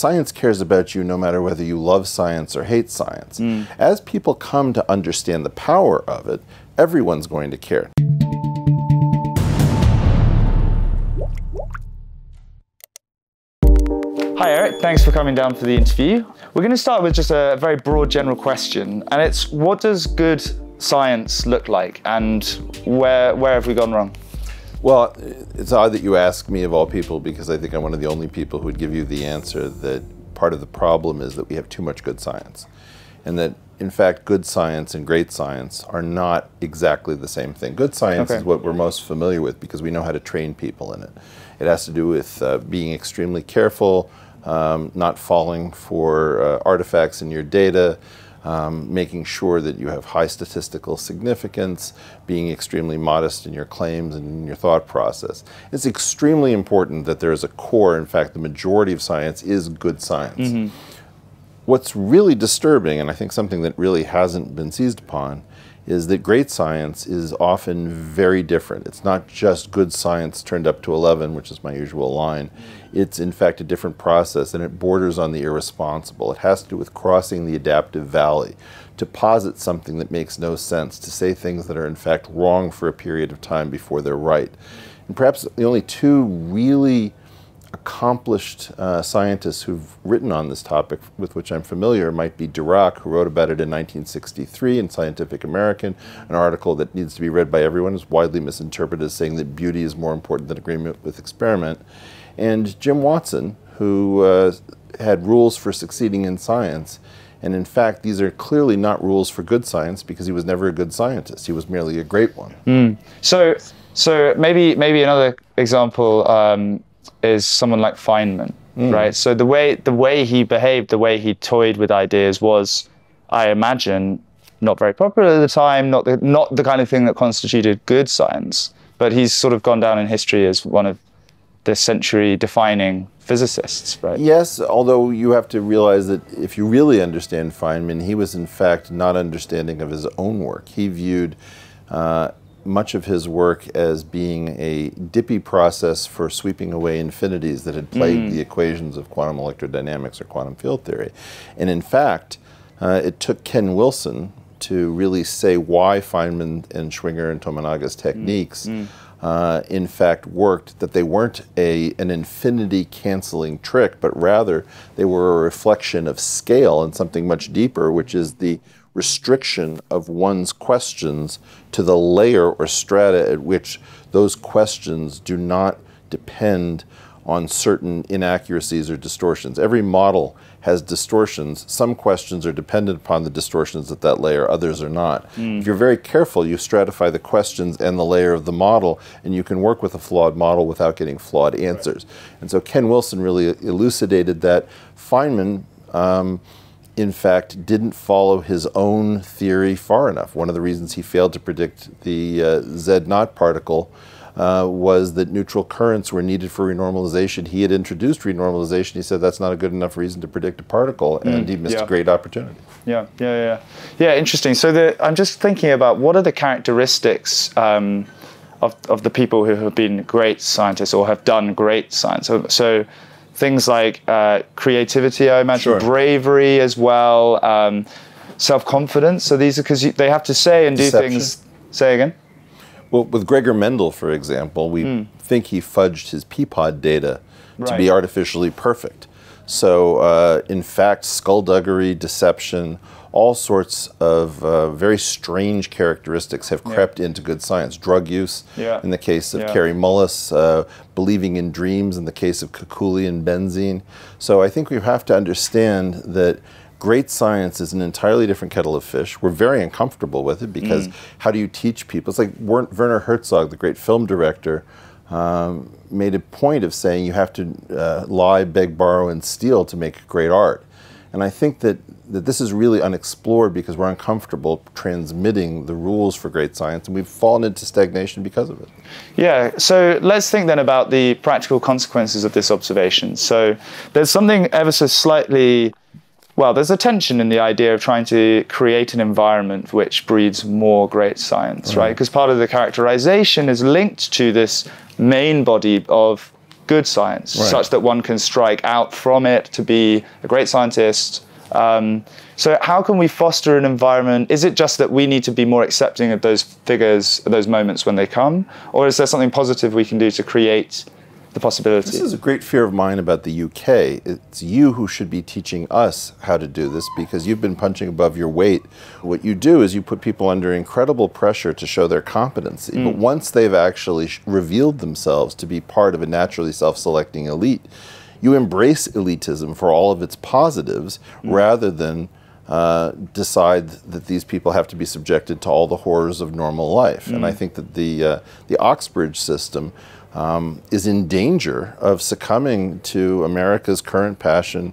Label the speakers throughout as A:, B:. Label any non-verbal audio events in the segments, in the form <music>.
A: science cares about you no matter whether you love science or hate science. Mm. As people come to understand the power of it, everyone's going to care.
B: Hi, Eric. Thanks for coming down for the interview. We're going to start with just a very broad general question, and it's what does good science look like, and where, where have we gone wrong?
A: Well, it's odd that you ask me of all people because I think I'm one of the only people who would give you the answer that part of the problem is that we have too much good science. And that, in fact, good science and great science are not exactly the same thing. Good science
B: Okay.
A: is what we're most familiar with because we know how to train people in it. It has to do with uh, being extremely careful, um, not falling for uh, artifacts in your data, um, making sure that you have high statistical significance, being extremely modest in your claims and in your thought process. It's extremely important that there is a core. In fact, the majority of science is good science. What's really disturbing, and I think something that really hasn't been seized upon, is that great science is often very different. It's not just good science turned up to 11, which is my usual line. It's in fact a different process and it borders on the irresponsible. It has to do with crossing the adaptive valley, to posit something that makes no sense, to say things that are in fact wrong for a period of time before they're right. And perhaps the only two really accomplished uh, scientists who've written on this topic with which I'm familiar might be Dirac, who wrote about it in 1963 in Scientific American, an article that needs to be read by everyone, is widely misinterpreted as saying that beauty is more important than agreement with experiment, and Jim Watson, who uh, had rules for succeeding in science. And in fact, these are clearly not rules for good science because he was never a good scientist. He was merely a great one.
B: So, so maybe maybe another example um, is someone like Feynman, right? So the way the way he behaved, the way he toyed with ideas was, I imagine, not very popular at the time, not the not the kind of thing that constituted good science. But he's sort of gone down in history as one of the century defining physicists, right?
A: Yes, although you have to realize that if you really understand Feynman, he was in fact not understanding of his own work. He viewed uh, much of his work as being a dippy process for sweeping away infinities that had plagued the equations of quantum electrodynamics or quantum field theory. And in fact, uh, it took Ken Wilson to really say why Feynman and Schwinger and Tomonaga's techniques uh, in fact worked, that they weren't a, an infinity canceling trick, but rather they were a reflection of scale and something much deeper, which is the restriction of one's questions to the layer or strata at which those questions do not depend on certain inaccuracies or distortions. Every model has distortions. Some questions are dependent upon the distortions at that layer, others are not. If you're very careful, you stratify the questions and the layer of the model, and you can work with a flawed model without getting flawed answers. And so Ken Wilson really elucidated that. Feynman, um, in fact, didn't follow his own theory far enough. One of the reasons he failed to predict the uh, Z naught particle uh, was that neutral currents were needed for renormalization. He had introduced renormalization. He said that's not a good enough reason to predict a particle, and he missed
B: yeah.
A: a great opportunity.
B: Yeah, yeah, yeah, yeah. Interesting. So the, I'm just thinking about what are the characteristics um, of of the people who have been great scientists or have done great science. So, so things like uh, creativity, I imagine,
A: Sure.
B: bravery as well, um, self confidence. So these are because they have to say and do
A: Deception.
B: things. Say again.
A: Well, with Gregor Mendel, for example, we think he fudged his Peapod data to be artificially perfect. So, uh, in fact, skullduggery, deception, all sorts of uh, very strange characteristics have crept into good science. Drug use,
B: Yeah.
A: in the case of
B: Yeah.
A: Kary Mullis, uh, believing in dreams, in the case of Kekulé and benzene. So, I think we have to understand that great science is an entirely different kettle of fish. We're very uncomfortable with it because
B: Mm.
A: how do you teach people? It's like Werner Herzog, the great film director, um, made a point of saying you have to uh, lie, beg, borrow, and steal to make great art. And I think that, that this is really unexplored because we're uncomfortable transmitting the rules for great science, and we've fallen into stagnation because of it.
B: Yeah, so let's think then about the practical consequences of this observation. So there's something ever so slightly, well, there's a tension in the idea of trying to create an environment which breeds more great science, right? Mm-hmm. Because part of the characterization is linked to this main body of good science,
A: Right.
B: such that one can strike out from it to be a great scientist. Um, so, how can we foster an environment? Is it just that we need to be more accepting of those figures, those moments when they come, or is there something positive we can do to create the possibility?
A: This is a great fear of mine about the UK. It's you who should be teaching us how to do this because you've been punching above your weight. What you do is you put people under incredible pressure to show their competency. But once they've actually sh- revealed themselves to be part of a naturally self selecting elite, you embrace elitism for all of its positives rather than uh, decide that these people have to be subjected to all the horrors of normal life. And I think that the uh, the Oxbridge system um, is in danger of succumbing to America's current passion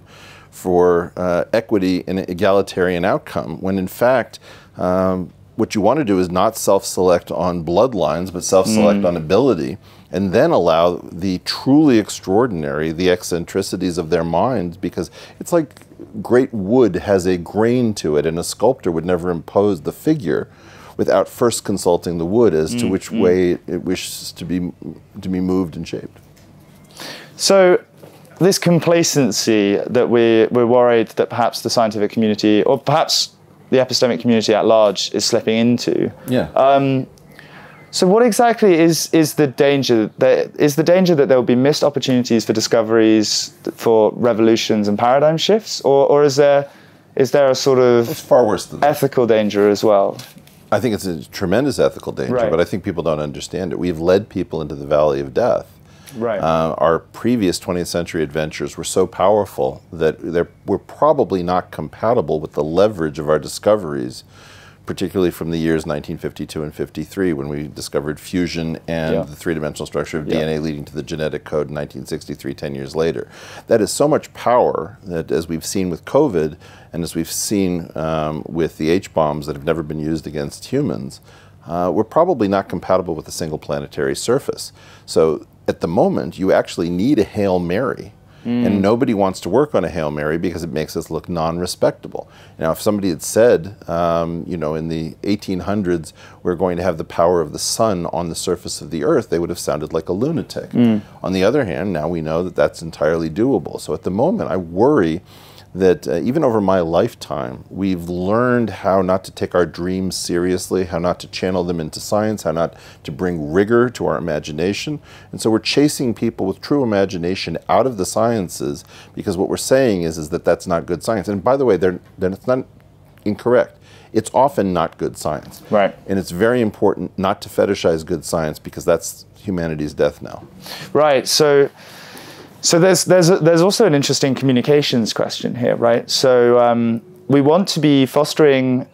A: for uh, equity and egalitarian outcome, when in fact. Um, what you want to do is not self-select on bloodlines, but self-select on ability, and then allow the truly extraordinary, the eccentricities of their minds, because it's like great wood has a grain to it, and a sculptor would never impose the figure without first consulting the wood as to mm, which mm. way it wishes to be to be moved and shaped.
B: So, this complacency that we, we're worried that perhaps the scientific community, or perhaps the epistemic community at large, is slipping into.
A: Yeah.
B: Um, so, what exactly is is the danger? That is the danger that there will be missed opportunities for discoveries, for revolutions and paradigm shifts, or or is there is there a sort
A: it's
B: of
A: far worse than that.
B: ethical danger as well?
A: I think it's a tremendous ethical danger,
B: Right.
A: but I think people don't understand it. We've led people into the valley of death.
B: Right.
A: Uh, our previous 20th century adventures were so powerful that they're, we're probably not compatible with the leverage of our discoveries, particularly from the years 1952 and 53 when we discovered fusion and
B: Yeah.
A: the three dimensional structure of
B: Yeah.
A: DNA leading to the genetic code in 1963, 10 years later. That is so much power that, as we've seen with COVID and as we've seen um, with the H bombs that have never been used against humans, uh, we're probably not compatible with a single planetary surface. So at the moment, you actually need a Hail Mary. And nobody wants to work on a Hail Mary because it makes us look non respectable. Now, if somebody had said, um, you know, in the 1800s, we're going to have the power of the sun on the surface of the earth, they would have sounded like a lunatic. On the other hand, now we know that that's entirely doable. So at the moment, I worry that uh, even over my lifetime, we've learned how not to take our dreams seriously, how not to channel them into science, how not to bring rigor to our imagination. And so we're chasing people with true imagination out of the sciences because what we're saying is, is that that's not good science. And by the way, they're, then it's not incorrect. It's often not good science.
B: Right.
A: And it's very important not to fetishize good science because that's humanity's death knell.
B: Right. So, so there's there's there's also an interesting communications question here, right? So um, we want to be fostering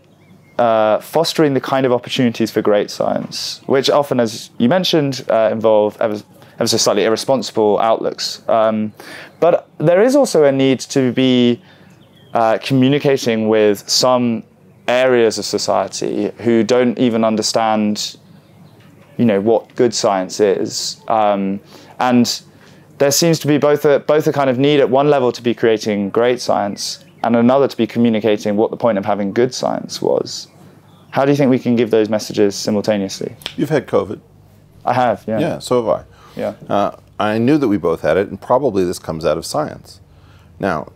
B: uh, fostering the kind of opportunities for great science, which often, as you mentioned, uh, involve ever, ever so slightly irresponsible outlooks. Um, but there is also a need to be uh, communicating with some areas of society who don't even understand you know what good science is um, and there seems to be both a both a kind of need at one level to be creating great science and another to be communicating what the point of having good science was how do you think we can give those messages simultaneously
A: You've had COVID.
B: i have yeah
A: Yeah, so have I.
B: yeah
A: Uh, I knew that we both had it, and probably this comes out of science. Now,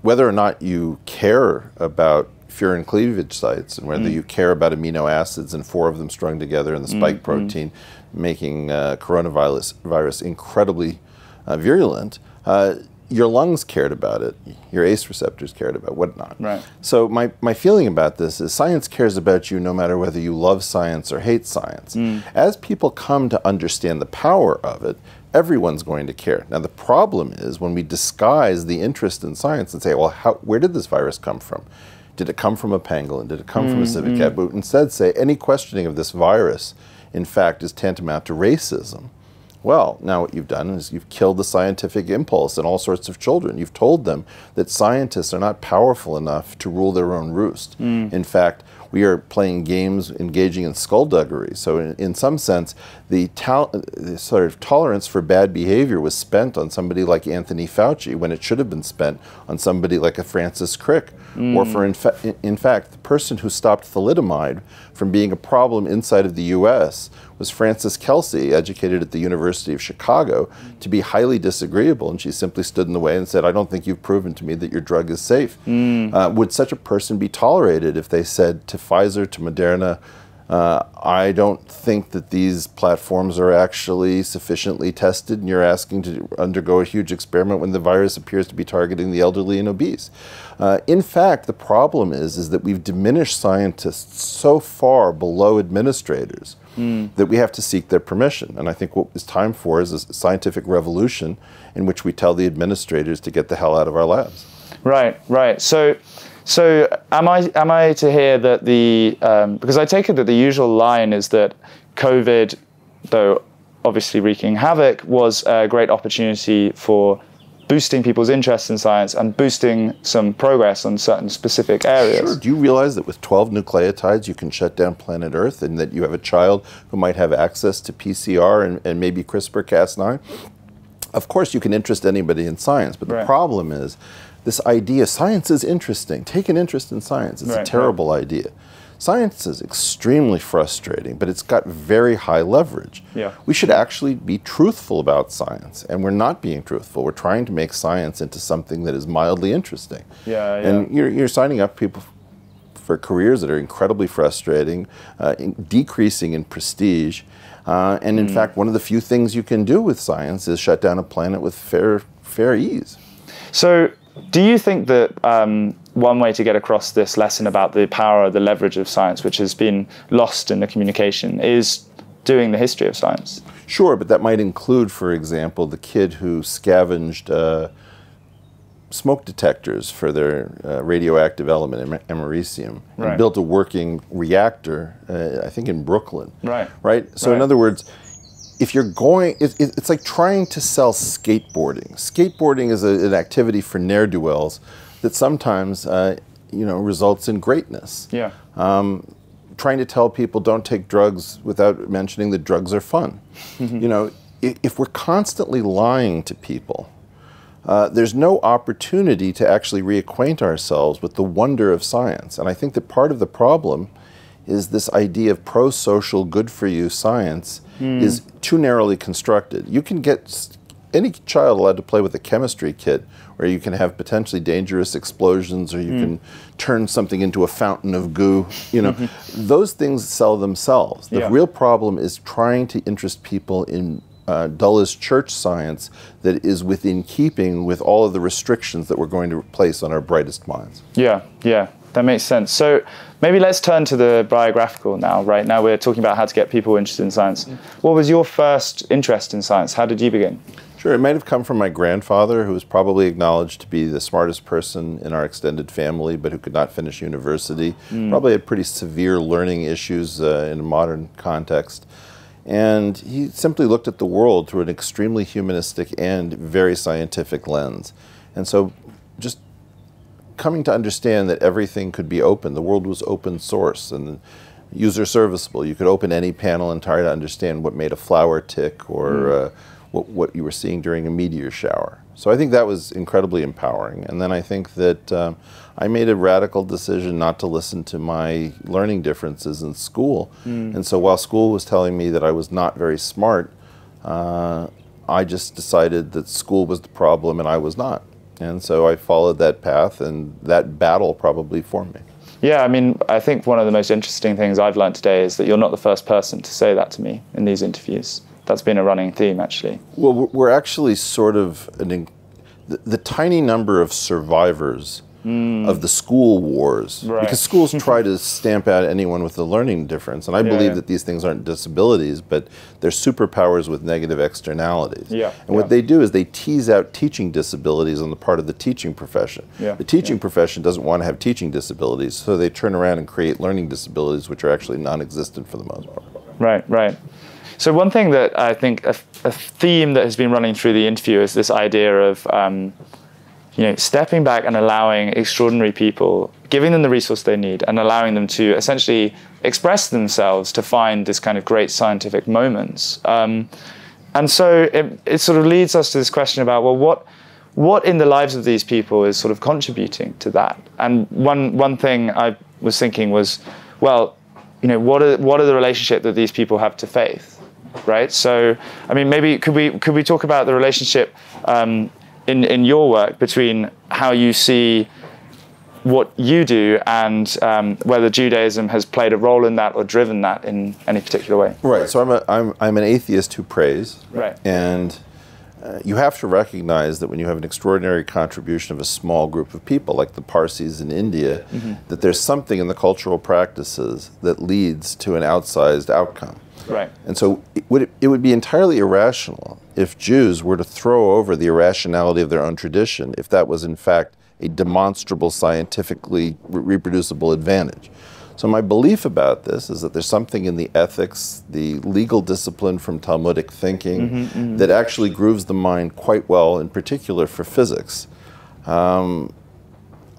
A: whether or not you care about furin cleavage sites and whether you care about amino acids and four of them strung together in the spike protein, making uh, coronavirus virus incredibly uh, virulent, uh, your lungs cared about it, your ACE receptors cared about it, whatnot.
B: Right.
A: So my, my feeling about this is science cares about you no matter whether you love science or hate science. As people come to understand the power of it, everyone's going to care. Now the problem is when we disguise the interest in science and say, well, how, where did this virus come from? Did it come from a pangolin? Did it come from a civet cat? But instead say any questioning of this virus, in fact, is tantamount to racism. Well, now what you've done is you've killed the scientific impulse in all sorts of children. You've told them that scientists are not powerful enough to rule their own roost. In fact, we are playing games, engaging in skullduggery. So, in, in some sense, the, the sort of tolerance for bad behavior was spent on somebody like Anthony Fauci when it should have been spent on somebody like a Francis Crick, mm. or for in, fa in fact, the person who stopped thalidomide from being a problem inside of the U.S. was Frances Kelsey, educated at the University of Chicago, to be highly disagreeable, and she simply stood in the way and said, "I don't think you've proven to me that your drug is safe." Mm. Uh, would such a person be tolerated if they said to Pfizer, to Moderna? Uh, I don't think that these platforms are actually sufficiently tested, and you're asking to undergo a huge experiment when the virus appears to be targeting the elderly and obese. Uh, in fact, the problem is, is that we've diminished scientists so far below administrators mm. that we have to seek their permission. And I think what is time for is a scientific revolution in which we tell the administrators to get the hell out of our labs.
B: Right, right. So so am I am I to hear that the um, because I take it that the usual line is that COVID, though obviously wreaking havoc, was a great opportunity for boosting people's interest in science and boosting some progress on certain specific areas.
A: Sure. Do you realize that with 12 nucleotides you can shut down planet Earth and that you have a child who might have access to PCR and, and maybe CRISPR Cas9? Of course, you can interest anybody in science, but the problem is this idea science is interesting. Take an interest in science. It's right, a terrible right. idea. Science is extremely frustrating, but it's got very high leverage.
B: Yeah.
A: We should actually be truthful about science, and we're not being truthful. We're trying to make science into something that is mildly interesting.
B: Yeah, yeah.
A: And you're, you're signing up people for careers that are incredibly frustrating, uh, in decreasing in prestige. Uh, and in mm. fact, one of the few things you can do with science is shut down a planet with fair, fair ease.
B: So, do you think that um, one way to get across this lesson about the power, the leverage of science, which has been lost in the communication, is doing the history of science?
A: Sure, but that might include, for example, the kid who scavenged uh, smoke detectors for their uh, radioactive element, americium, right. and built a working reactor, uh, I think in Brooklyn.
B: Right.
A: Right? So,
B: right.
A: in other words, if you're going, it, it, it's like trying to sell skateboarding. Skateboarding is a, an activity for ne'er do wells that sometimes, uh, you know, results in greatness.
B: Yeah.
A: Um, trying to tell people don't take drugs without mentioning that drugs are fun. Mm-hmm. You know, if, if, we're constantly lying to people, uh, there's no opportunity to actually reacquaint ourselves with the wonder of science. And I think that part of the problem is this idea of pro-social, good-for-you science mm. is too narrowly constructed. You can get any child allowed to play with a chemistry kit where you can have potentially dangerous explosions or you mm. can turn something into a fountain of goo. You know, <laughs> those things sell themselves. The
B: yeah.
A: real problem is trying to interest people in uh, Dulles church science that is within keeping with all of the restrictions that we're going to place on our brightest minds.
B: Yeah, yeah, that makes sense. So maybe let's turn to the biographical now. Right now, we're talking about how to get people interested in science. What was your first interest in science? How did you begin?
A: Sure, it might have come from my grandfather, who was probably acknowledged to be the smartest person in our extended family, but who could not finish university. Mm. Probably had pretty severe learning issues uh, in a modern context. And he simply looked at the world through an extremely humanistic and very scientific lens. And so just coming to understand that everything could be open, the world was open source and user serviceable. You could open any panel and try to understand what made a flower tick or mm. uh, what, what you were seeing during a meteor shower. So I think that was incredibly empowering. And then I think that um, I made a radical decision not to listen to my learning differences in school. Mm. And so while school was telling me that I was not very smart, uh, I just decided that school was the problem and I was not. And so I followed that path, and that battle probably formed me.
B: Yeah, I mean, I think one of the most interesting things I've learned today is that you're not the first person to say that to me in these interviews that's been a running theme actually.
A: Well, we're actually sort of an, the, the tiny number of survivors mm. of the school wars
B: right.
A: because schools try to stamp out anyone with a learning difference, and I
B: yeah,
A: believe
B: yeah.
A: that these things aren't disabilities, but they're superpowers with negative externalities.
B: Yeah,
A: and what they do is they tease out teaching disabilities on the part of the teaching profession.
B: Yeah,
A: the teaching profession doesn't want to have teaching disabilities, so they turn around and create learning disabilities, which are actually non-existent for the most part.
B: Right, right. So one thing that I think a, a, theme that has been running through the interview is this idea of um, you know, stepping back and allowing extraordinary people, giving them the resource they need, and allowing them to essentially express themselves to find this kind of great scientific moments. Um, and so it, it sort of leads us to this question about well, what what in the lives of these people is sort of contributing to that? And one one thing I was thinking was, well, you know, what are what are the relationship that these people have to faith, right? So, I mean, maybe could we could we talk about the relationship um, in in your work between how you see what you do and um, whether Judaism has played a role in that or driven that in any particular way.
A: Right. So I'm a, I'm I'm an atheist who prays.
B: Right.
A: And uh, you have to recognize that when you have an extraordinary contribution of a small group of people, like the Parsis in India, mm-hmm. that there's something in the cultural practices that leads to an outsized outcome.
B: Right.
A: And so it would, it would be entirely irrational if Jews were to throw over the irrationality of their own tradition if that was in fact a demonstrable, scientifically re- reproducible advantage. So my belief about this is that there's something in the ethics, the legal discipline from Talmudic thinking mm-hmm, mm-hmm. that actually grooves the mind quite well, in particular for physics. Um,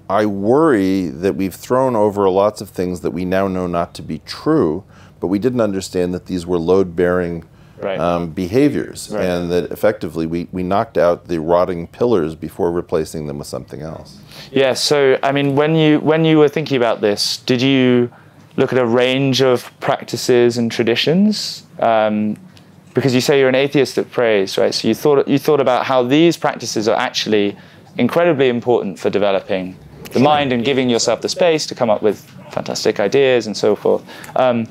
A: I worry that we've thrown over lots of things that we now know not to be true, but we didn't understand that these were load-bearing right. um, behaviors, right. and that effectively we, we knocked out the rotting pillars before replacing them with something else.
B: Yeah. So I mean, when you when you were thinking about this, did you look at a range of practices and traditions? Um, because you say you're an atheist that prays, right? So you thought you thought about how these practices are actually incredibly important for developing the mind and giving yourself the space to come up with fantastic ideas and so forth. Um,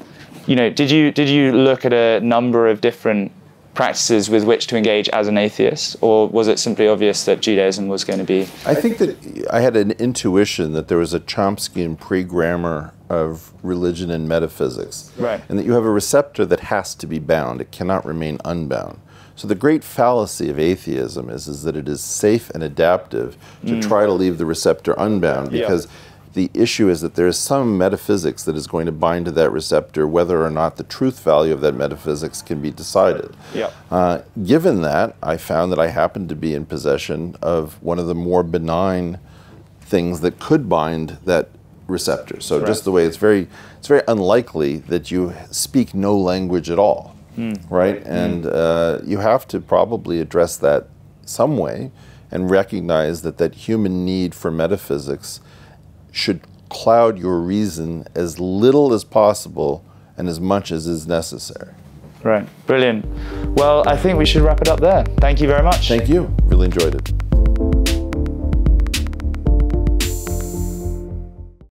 B: you know, did you did you look at a number of different practices with which to engage as an atheist, or was it simply obvious that Judaism was going to be?
A: I think that I had an intuition that there was a Chomskyan pre-grammar of religion and metaphysics,
B: right.
A: and that you have a receptor that has to be bound; it cannot remain unbound. So the great fallacy of atheism is, is that it is safe and adaptive to mm. try to leave the receptor unbound because. Yeah the issue is that there is some metaphysics that is going to bind to that receptor, whether or not the truth value of that metaphysics can be decided.
B: Yep.
A: Uh, given that, I found that I happened to be in possession of one of the more benign things that could bind that receptor. So right. just the way it's very, it's very unlikely that you speak no language at all, mm. right? Mm. And uh, you have to probably address that some way and recognize that that human need for metaphysics should cloud your reason as little as possible and as much as is necessary.
B: Right, brilliant. Well, I think we should wrap it up there. Thank you very much.
A: Thank you. Really enjoyed it.